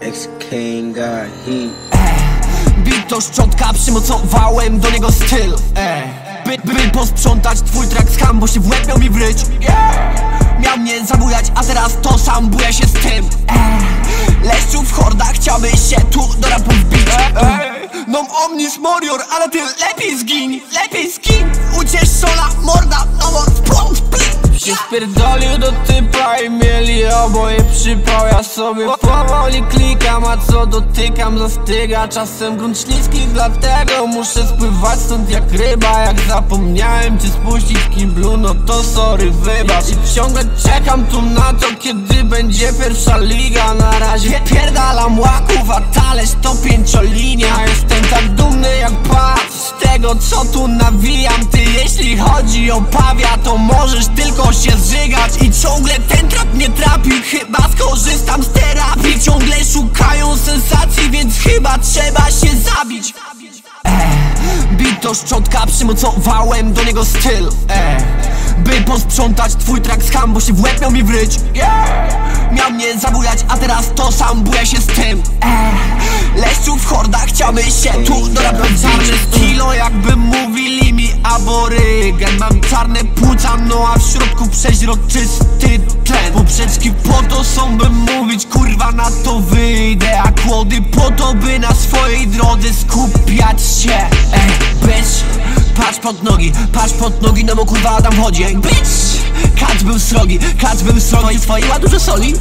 XK ain't got heat. Bit to szczątka, przymocowałem do niego styl e. by, by posprzątać twój track skam, bo się w łeb miał mi wryć yeah. Miał mnie zabujać, a teraz to sam buja się z tym e. Leszczu w hordach, chciałbyś się tu do rapu wbić e. Nom omnis morior, ale ty lepiej zgiń, spierdolił do typa i mieli oboje przypał Ja sobie powoli klikam, a co dotykam zastyga. Czasem grunt śliski, dlatego muszę spływać stąd jak ryba. Jak zapomniałem cię spuścić w kiblu, no to sorry wybacz. I ciągle czekam tu na to, kiedy będzie pierwsza liga. Na razie pierdalam łaków, a talerz to pięciolinia tego co tu nawijam Ty jeśli chodzi o pawia, to możesz tylko się zżygać I ciągle ten trap mnie trapi Chyba skorzystam z terapii Ciągle szukają sensacji Więc chyba trzeba się zabić Bit to szczotka, przymocowałem do niego styl e. By posprzątać twój track z ham, bo się w łeb miał mi wryć yeah. Miał mnie zabujać, a teraz to sam buja się z tym e. Chciałby się tu do rapu z kilo jakby mówili mi aborygen. Mam czarne płuca, no a w środku przeźroczysty tlen. Poprzeczki po to są, by mówić, kurwa na to wyjdę. A kłody po to, by na swojej drodze skupiać się. Ej, bitch, patrz pod nogi, patrz pod nogi, no bo kurwa tam chodzi Ej, bitch, kacz był srogi, kacz był srogi. Twojej ma dużo soli